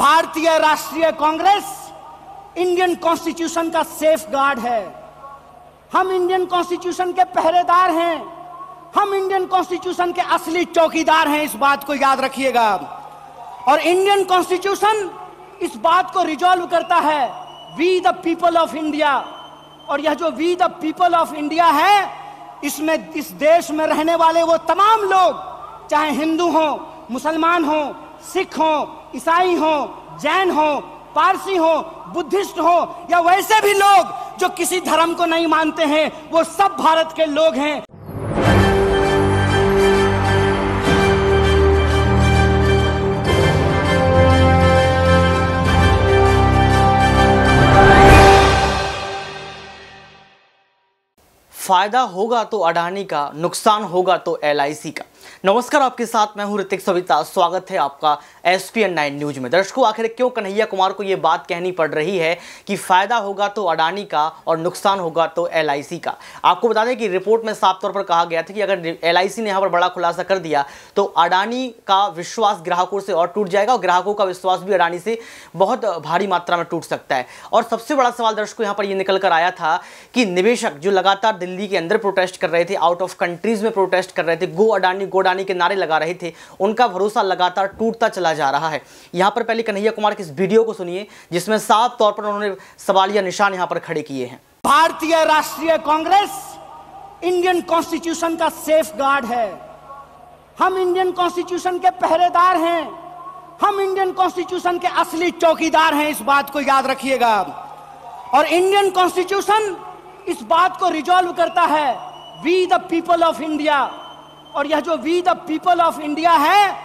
भारतीय राष्ट्रीय Congress Indian constitution का सेफ़ गार्ड है। हम इंडियन कॉन्स्टिट्यूशन के पहरेदार हैं। हम इंडियन कॉन्स्टिट्यूशन के असली चौकीदार हैं, इस बात को याद रखिएगा। और इंडियन कॉन्स्टिट्यूशन इस बात को रिजॉल्व करता है we the people of India और यह जो we the people of India है, इसमें, इस देश में रहने वाले वो तमाम लोग, चाहे हिंदू हो, मुसलमान हो, सिख हो ईसाई हो, जैन हो, पारसी हो, बुद्धिस्ट हो, या वैसे भी लोग जो किसी धर्म को नहीं मानते हैं, वो सब भारत के लोग हैं। फ़ायदा होगा तो अडानी का, नुकसान होगा तो एलआईसी का। नमस्कार, आपके साथ मैं हूँ ऋतिक सविता। स्वागत है आपका S P N nine news में। दर्शकों, आखिर क्यों कन्हैया कुमार को यह बात कहनी पड़ रही है कि फ़ायदा होगा तो अडानी का और नुकसान होगा तो एलआईसी का? आपको बता दें कि रिपोर्ट में साफ़ तौर पर कहा गया था कि अगर LIC ने यहाँ पर बड़ा खुलासा कर दिया तो अडानी का विश्वास ग्राहकों से और टूट जाएगा और ग्राहकों का विश्वास भी अडानी से बहुत भारी मात्रा में टूट सकता है। और सबसे बड़ा सवाल दर्शकों, यहाँ पर यह निकल कर आया था कि निवेशक जो लगातार दिल्ली के अंदर प्रोटेस्ट कर रहे थे आउट ऑफ़ कंट्रीज़ में प्रोटेस्ट कर रहे थे, गो अडानी गो अडानी के नारे लगा रहे थे, उनका भरोसा लगातार टूटता चला जा रहा है। यहाँ पर पहले कन्हैया कुमार की इस वीडियो को सुनिए, जिसमें साफ़ तौर पर उन्होंने सवालिया निशान यहाँ पर खड़े किए हैं। भारतीय राष्ट्रीय कांग्रेस इंडियन कॉन्स्टिट्यूशन का सेफ़ गार्ड है। हम इंडियन कॉन्स्टिट्यूशन के पहरेदार हैं। हम इंडियन कॉन्स्टिट्यूशन के असली चौकीदार हैं, इस बात को याद रखिएगा और इंडियन कॉन्स्टिट्यूशन इस बात को रिजॉल्व करता है we the people of India और यह जो we the people of India है,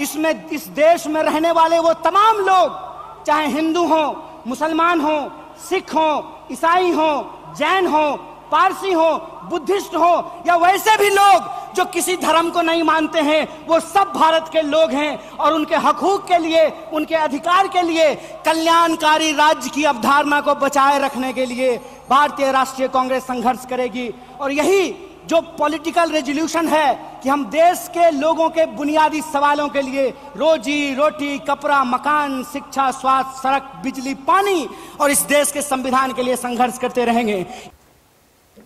इसमें, इस देश में रहने वाले वो तमाम लोग, चाहे हिंदू हो, मुसलमान हो, सिख हो, ईसाई हो, जैन हो, पारसी हो, बुद्धिस्ट हो, या वैसे भी लोग जो किसी धर्म को नहीं मानते हैं, वो सब भारत के लोग हैं और उनके हकूक के लिए, उनके अधिकार के लिए कल्याणकारी राज्य की अवधारणा को बचाए रखने के लिए भारतीय राष्ट्रीय कांग्रेस संघर्ष करेगी। और यही जो पॉलिटिकल रेजोल्यूशन है कि हम देश के लोगों के बुनियादी सवालों के लिए रोजी रोटी, कपड़ा, मकान, शिक्षा, स्वास्थ्य, सड़क, बिजली, पानी और इस देश के संविधान के लिए संघर्ष करते रहेंगे।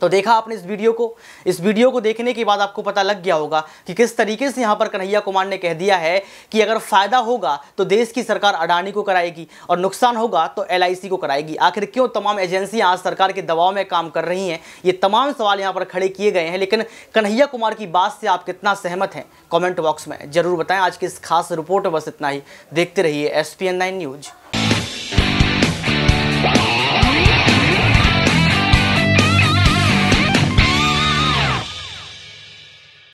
तो देखा आपने इस वीडियो को? इस वीडियो को देखने के बाद आपको पता लग गया होगा कि किस तरीके से यहाँ पर कन्हैया कुमार ने कह दिया है कि अगर फ़ायदा होगा तो देश की सरकार अडानी को कराएगी और नुकसान होगा तो एलआईसी को कराएगी। आखिर क्यों तमाम एजेंसियाँ आज सरकार के दबाव में काम कर रही हैं? ये तमाम सवाल यहाँ पर खड़े किए गए हैं, लेकिन कन्हैया कुमार की बात से आप कितना सहमत हैं? कॉमेंट बॉक्स में ज़रूर बताएँ। आज की इस खास रिपोर्ट बस इतना ही। देखते रहिए एस पी न्यूज़